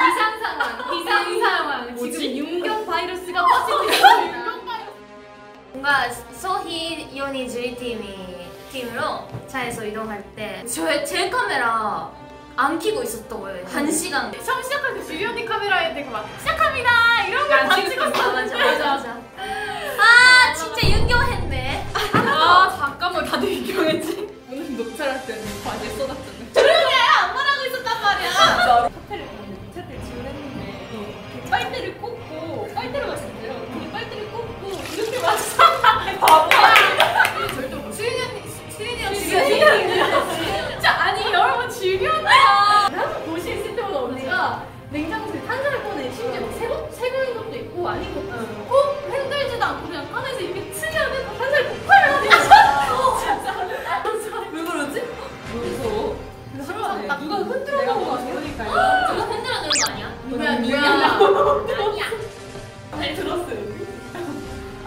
비상 상황, 비상 상황. 지금 융격 바이러스가 퍼지고 있습니다. 뭔가 소희 이온이 주의 팀이 팀으로 차에서 이동할 때제제 카메라 안 켜고 있었던 거예요. 음. 한 시간. 처음 시작할 때 주연이 카메라에 되게 막 시작합니다 이런 걸다 아, 찍었어. 맞아 맞아 맞아. 아 진짜 윤경했네. 아 잠깐만 다들 윤경했지. 오늘 녹차라떼는 과제 쏟았잖아.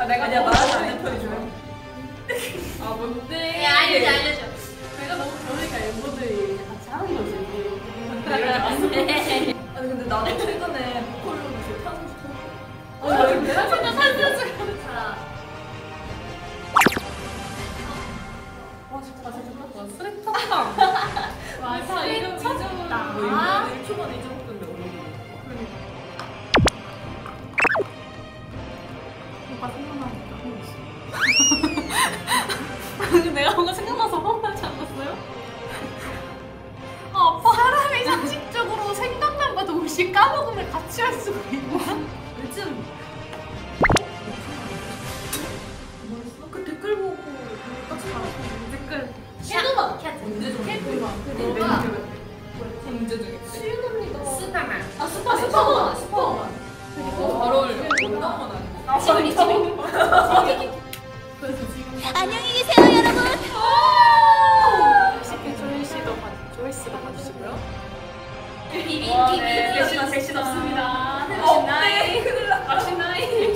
아 내가 아니야 말하지 않는 편이 좋아. 아 뭔데? 네, 알려줘, 알려줘. 내가 너무 좋으니까 멤버들이 같이 하는 거지. 아니 근데 나도 최근에 보컬로 무슨 탄소 어, 내가 진짜 산수술. 자, 와 진짜 진짜. 와 탔다. 오빠 생각나니까 하고 있어. 내가 뭔가 생각나서 혼나지 않았어요? 아, 아빠 사람이 상식적으로 생각난 거 동시에 까먹으면 같이 할 수가 있나? 요즘. 언제 좀 캐드마 언제 어, 아. 좀 시윤 언니가 슈퍼맨. 아 슈퍼 아, 슈퍼 슈퍼 지금 이 지금. 안녕히 계세요 여러분. 쉽게 조이 씨도 조이 씨도 받으시고요. 비비 네. 비비 배신 배신 없습니다. 아, 네, 어, 신나이 네, 큰일 났다. 아, 신나이.